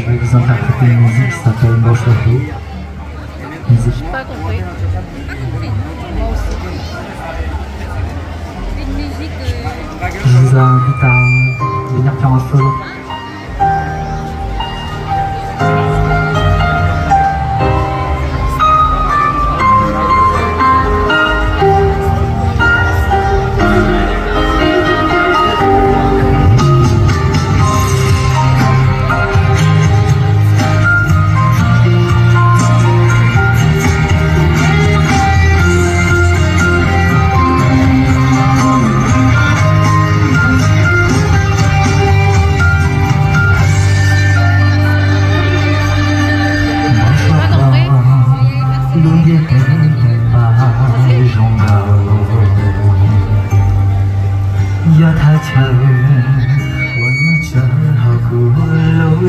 je vais vous interpréter une musique qui s'appelle Bochefou. Musique. Pas compris. Moi aussi. Une musique. Je vous invite à venir faire un solo.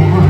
over.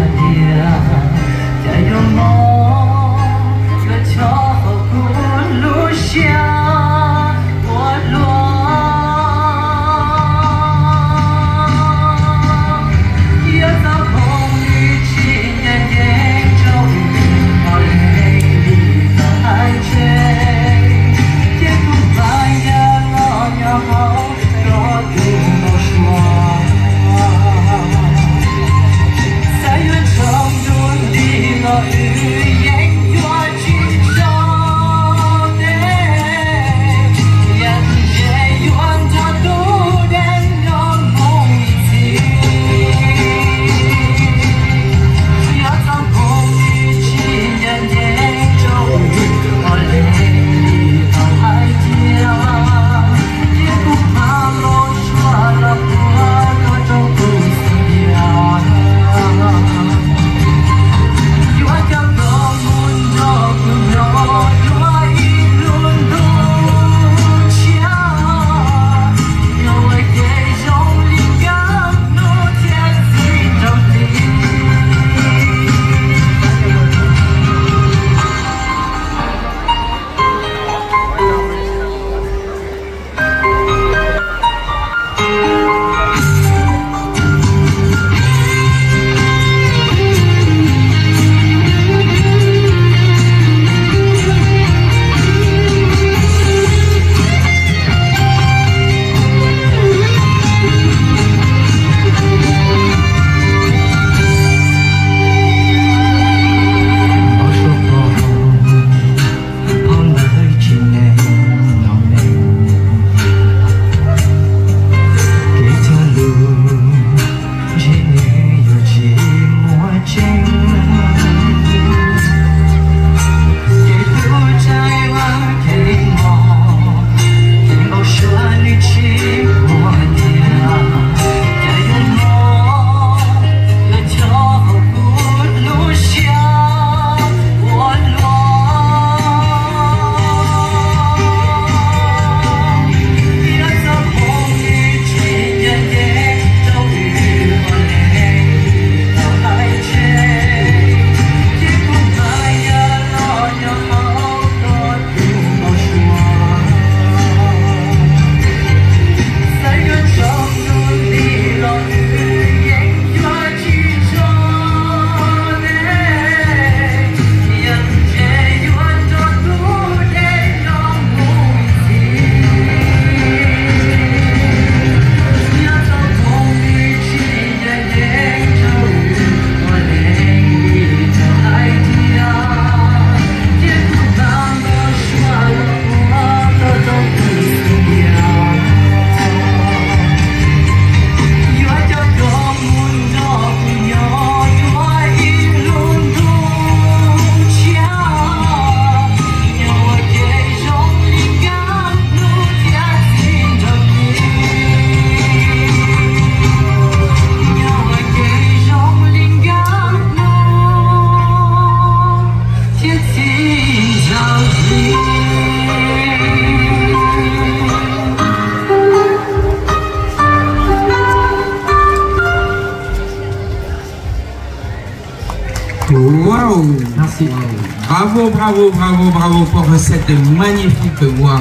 Waouh Merci. Bravo, bravo, bravo, bravo pour cette magnifique voix.